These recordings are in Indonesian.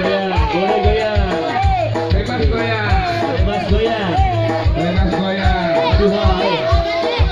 boleh goyang. Bebas goyang. Bebas goyang. Bebas goyang. Bebas goyang.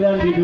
bilang di dua